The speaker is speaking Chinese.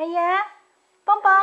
哎呀棒棒。